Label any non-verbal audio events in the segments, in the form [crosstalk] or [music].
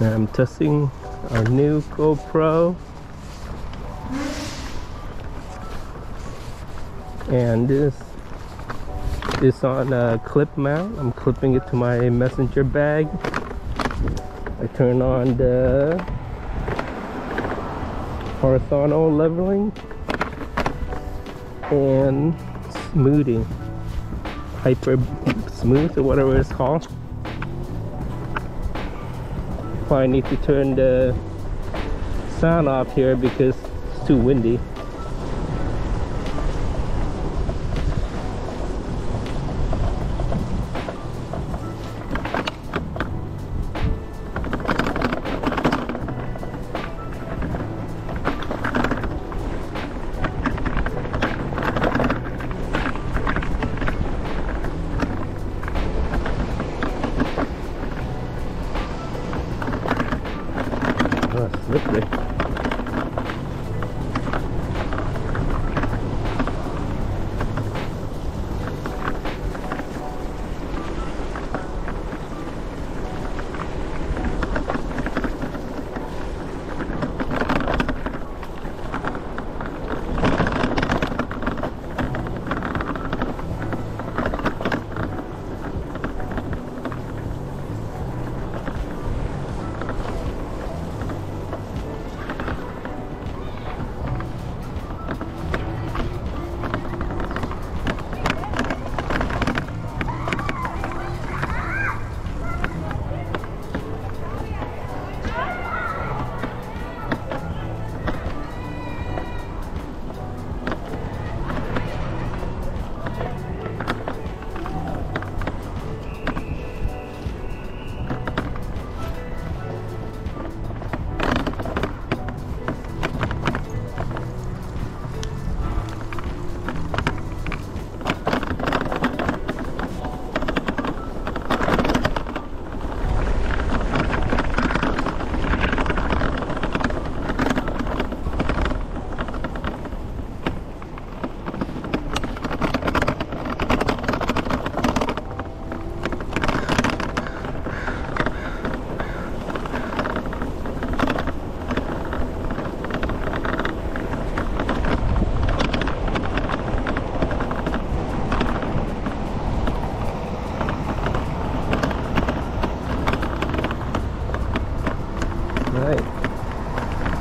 Now I'm testing our new GoPro. And this is on a clip mount. I'm clipping it to my messenger bag. I turn on the horizontal leveling and smoothing hyper smooth or whatever it's called I need to turn the sound off here because it's too windy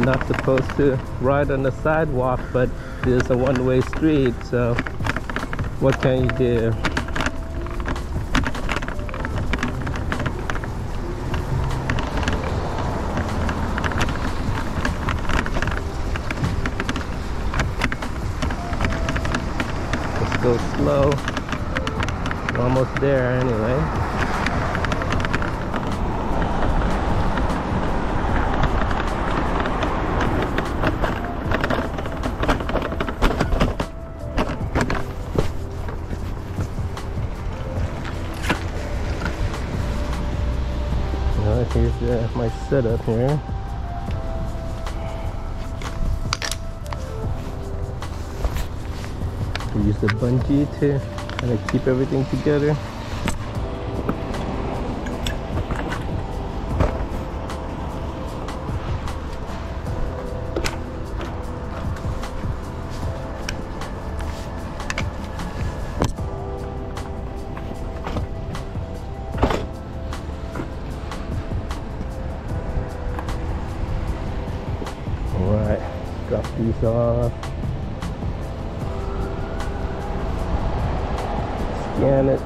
You're not supposed to ride on the sidewalk, but there's a one-way street, so what can you do? Let's go slow. We're almost there anyway. Setup here. We use the bungee to kind of keep everything together. Off scan it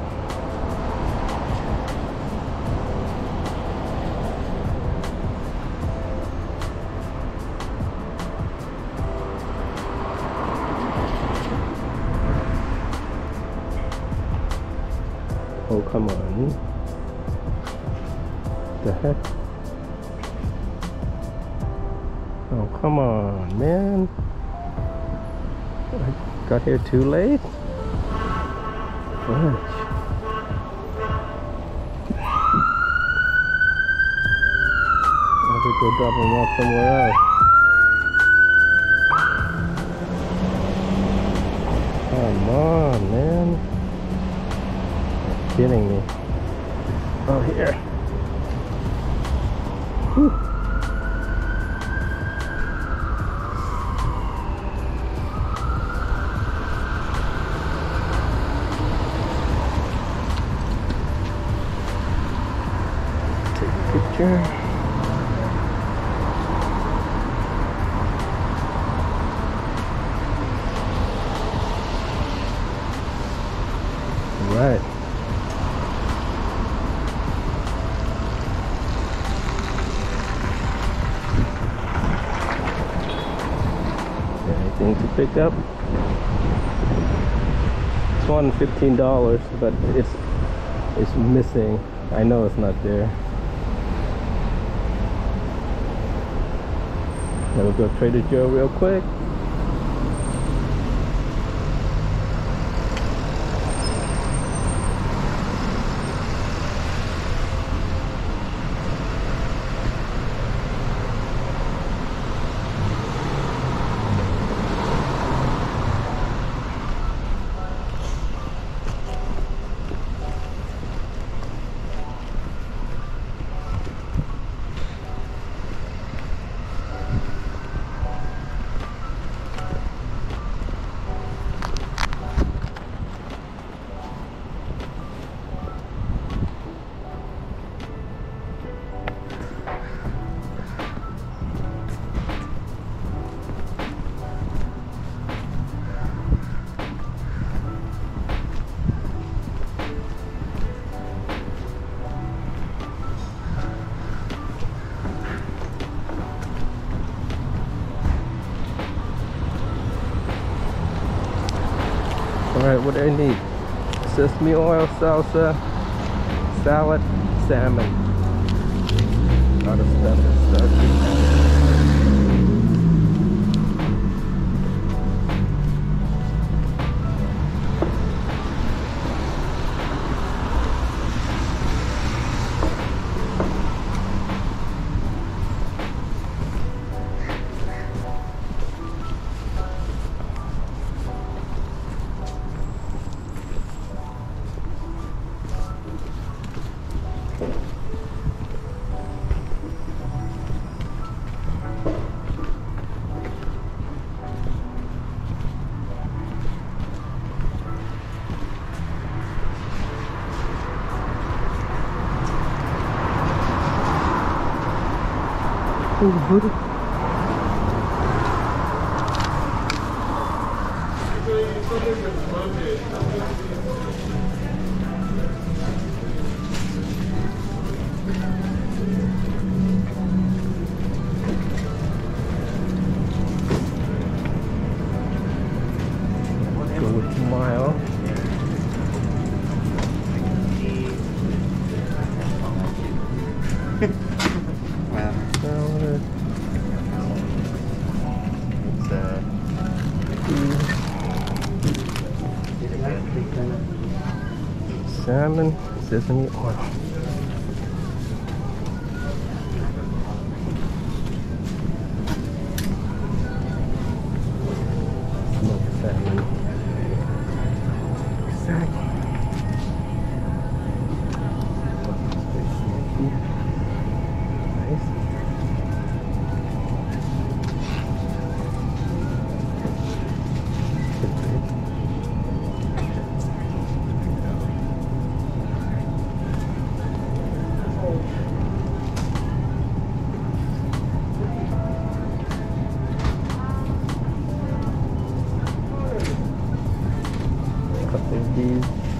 Oh, come on. The heck? Come on, man. I got here too late? Fudge. I to go drop them off somewhere else. Come on, man. You're kidding me. Right. Anything to pick up? This one fifteen dollars, but it's it's missing. I know it's not there. Now we'll go Trader Joe real quick. What I need? Sesame oil, salsa, salad, salmon. A lot of stuff Oh, buddy. Go with mile. Salmon, sesame oil. Smoked salmon. Exactly. Of these.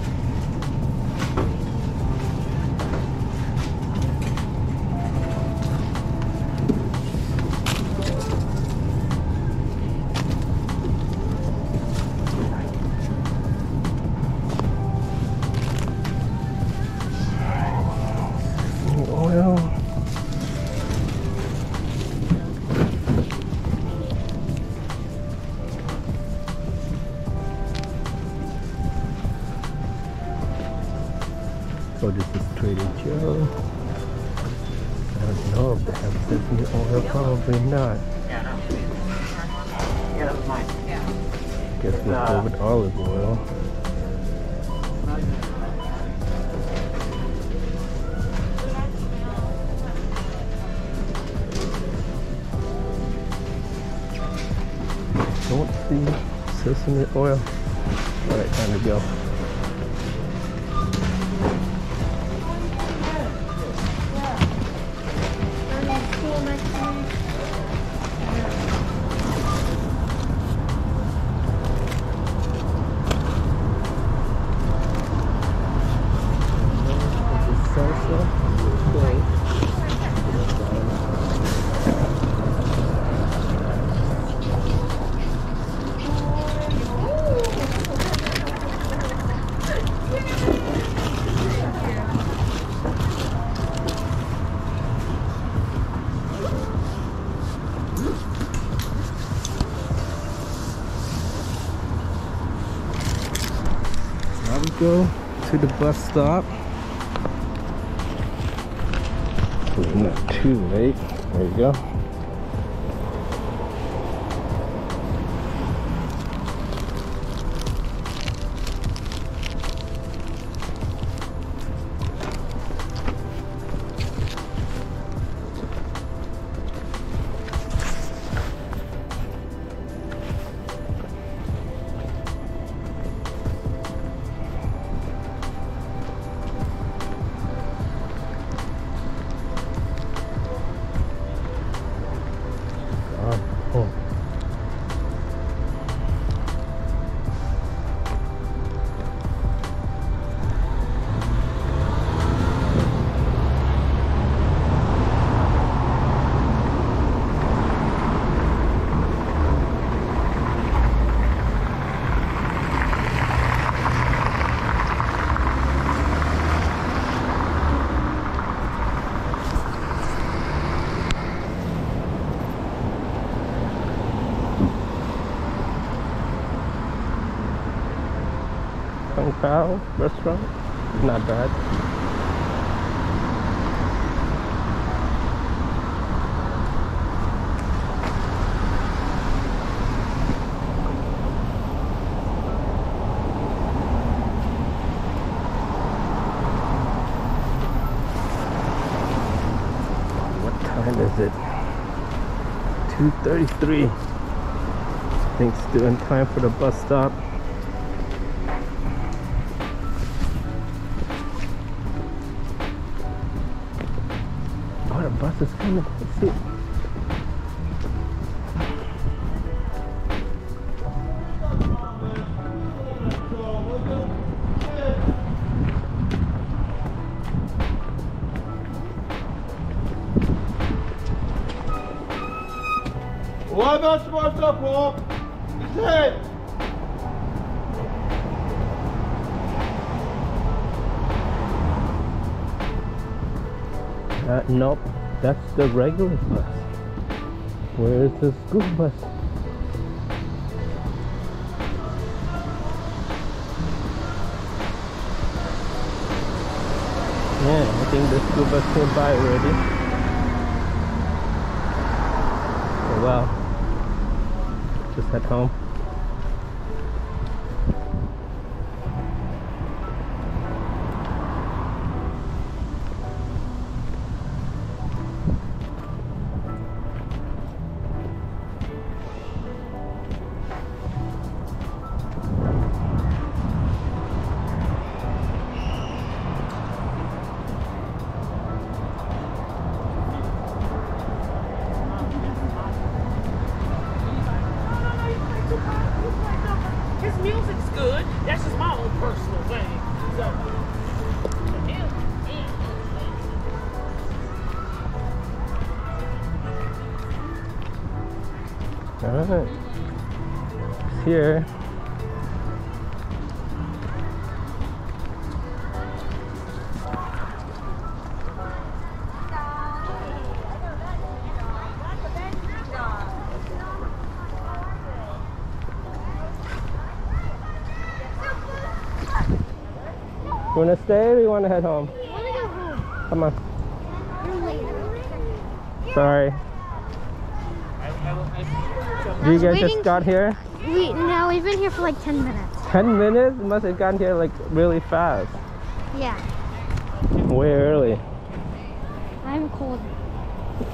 This is Trader Joe. I don't know if they have sesame oil, probably not. Yeah, no. Yeah, mine. Yeah. Guess we'll uh, with olive oil. Don't see sesame oil. Alright, time to go. Go to the bus stop. Not too late. There you go. Restaurant. Not bad. What time is it? 2.33. I think still in time for the bus stop. bus is coming. Let's see. Lava smarta pop! Güzel! Uh, nope that's the regular bus. Where's the school bus? Yeah, I think the school bus came by already. Oh wow. Just head home. Alright. It's here. You wanna stay or you wanna head home? Come on. Sorry. You guys just got here? We no, we've been here for like ten minutes. 10 minutes? You must have gotten here like really fast. Yeah, Way early. I'm cold.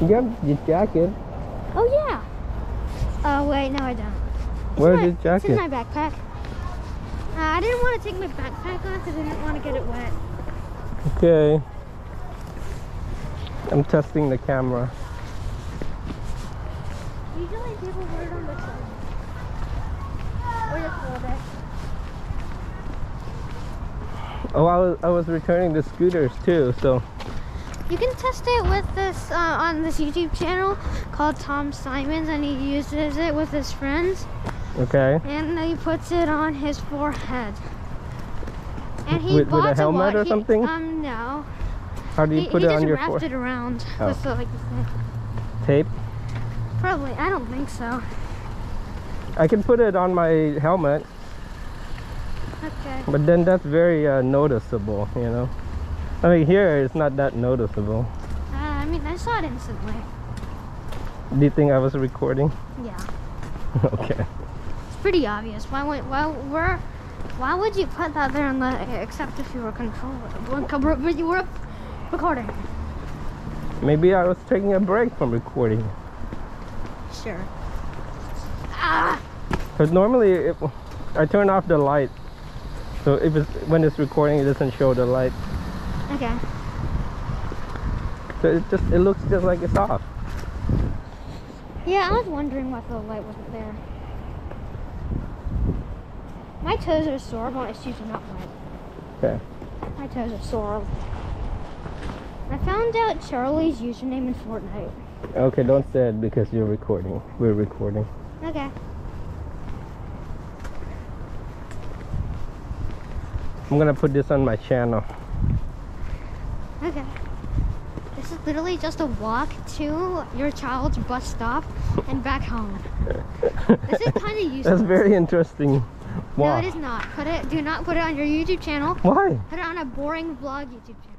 You got your jacket. Oh yeah. Oh wait, no I don't. Where's my- your It's in my backpack. Uh, I didn't want to take my backpack off because I didn't want to get it wet. Okay. I'm testing the camera. Usually people wear it on the side. Or just hold it. Oh, I was, I was returning the scooters too, so You can test it with this uh, on this YouTube channel called Tom Simons, and he uses it with his friends, okay. and he puts it on his forehead. And he With- with a helmet wa- or he- something? Um, no. How do you he put he it on your wrapped forehead? it around Oh. with the, like this. Tape? Probably. I don't think so. I can put it on my helmet, Okay. but then that's very uh, noticeable, you know. I mean, here it's not that noticeable. Uh, I mean, I saw it instantly. Do you think I was recording? Yeah. [laughs] okay. It's pretty obvious. Why would why where why would you put that there the except if you were controlling but you were recording. Maybe I was taking a break from recording. Sure. Ah Because normally it, I turn off the light. So if it's when it's recording, it doesn't show the light. okay. So it just it looks just like it's off. Yeah, I was wondering why the light wasn't there. My toes are sore, but my shoes are not wet. Okay. My toes are sore. I found out Charlie's username in Fortnite. Okay, don't say it because you're recording. We're recording. Okay. I'm gonna put this on my channel. Okay. This is literally just a walk to your child's bus stop and back home. This is kind of [laughs] useless. That's very interesting. No, it is not. Put it. Do not put it on your YouTube channel. Why? Put it on a boring vlog YouTube channel.